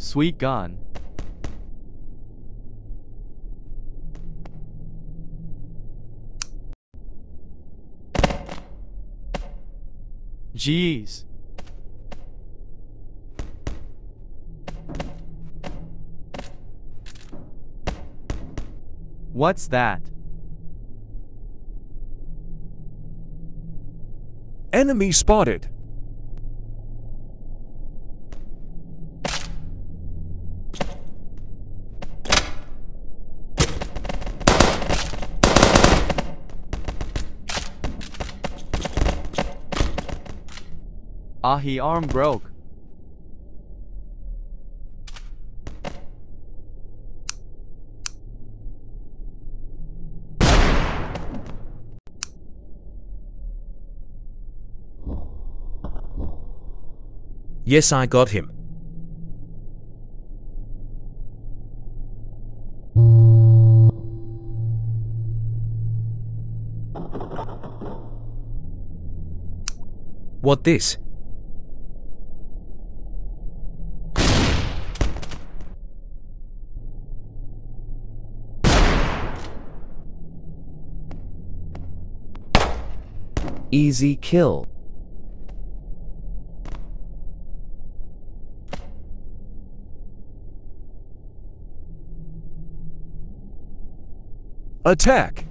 Sweet gun. Jeez. What's that? Enemy spotted. Ah, he arm broke. Yes, I got him. What this? Easy kill. Attack!